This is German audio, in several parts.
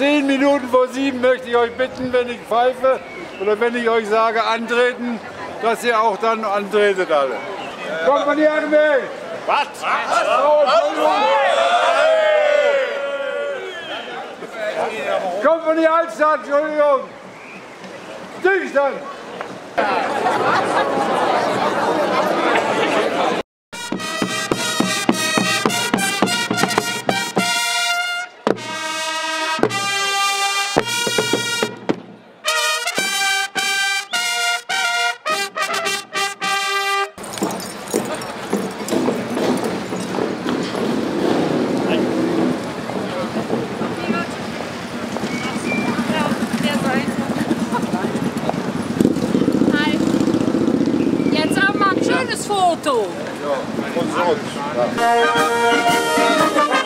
Minuten vor sieben möchte ich euch bitten, wenn ich pfeife oder wenn ich euch sage antreten, dass ihr auch dann antretet alle. Kommt von die Armee! Was? Oh, Kommt von die Altstadt, Entschuldigung! Stillstand! outro. Com os outros. Ah.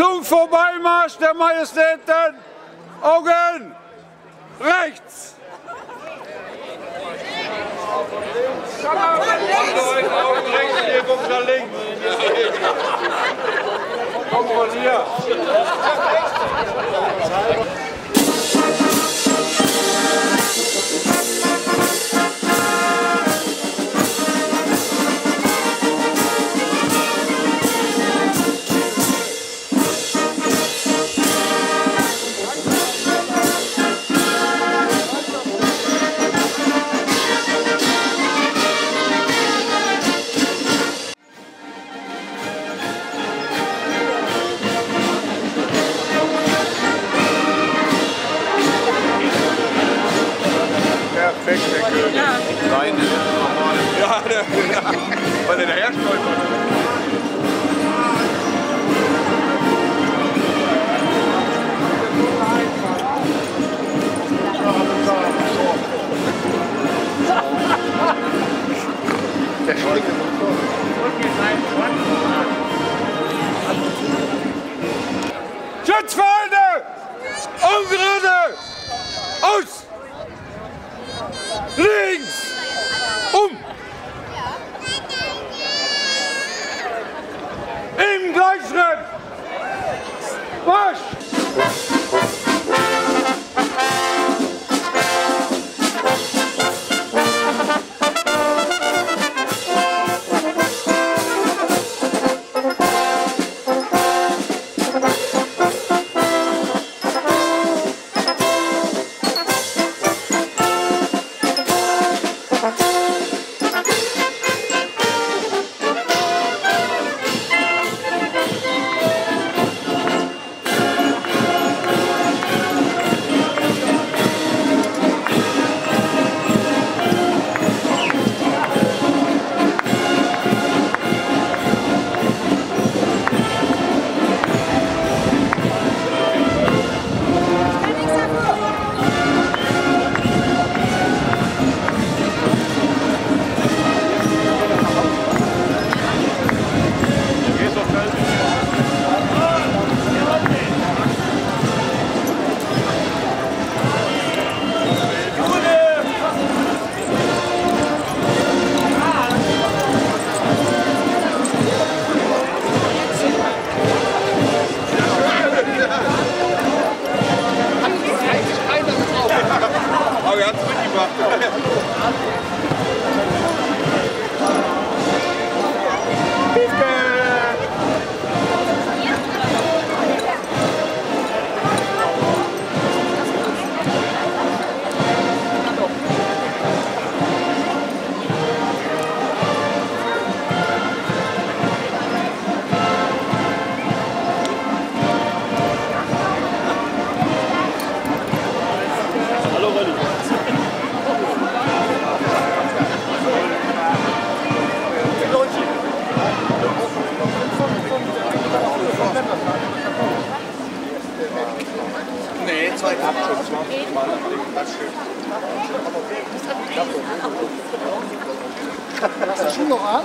Zum Vorbeimarsch der Majestäten! Augen! Rechts! Augen rechts, hier kommt nach links! Komm von hier! perfect Ja. keurig. Rein is De. Ja, ja. Maar de herfst Aus! Links! Hast du Schuhe noch an?